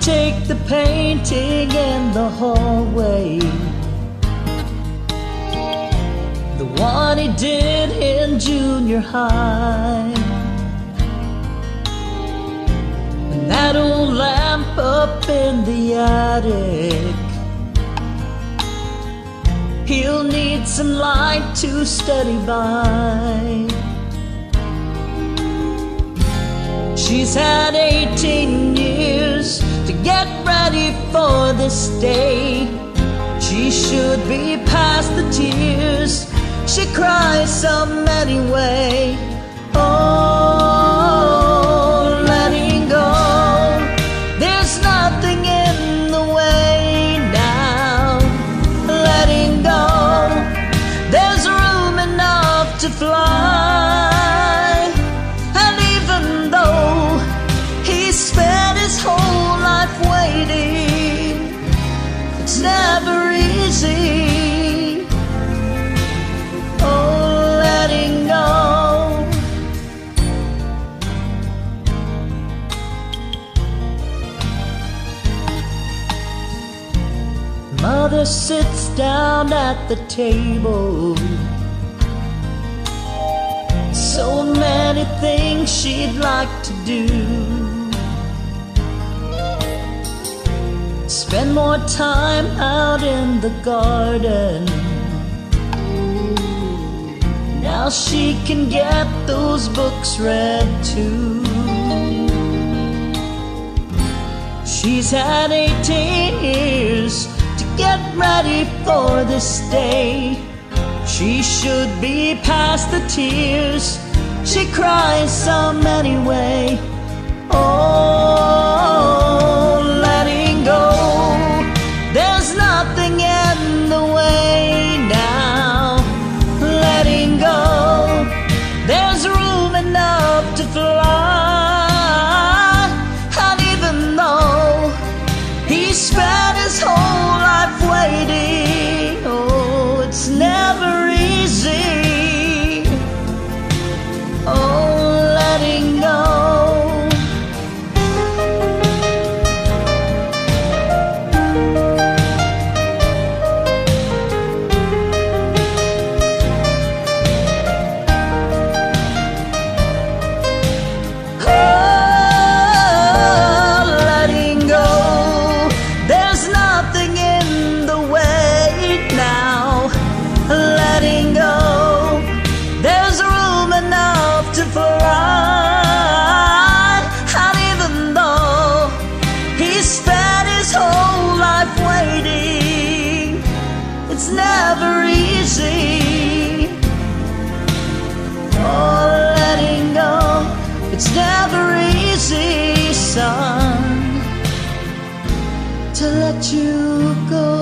take the painting in the hallway. The one he did in junior high. And that old lamp up in the attic. He'll need some light to study by. She's had 18 years to get for this day. She should be past the tears. She cries some anyway. Oh, Mother sits down at the table. So many things she'd like to do. Spend more time out in the garden. Now she can get those books read too. She's had 18 years to get ready for this day. She should be past the tears. She cries some anyway. Go.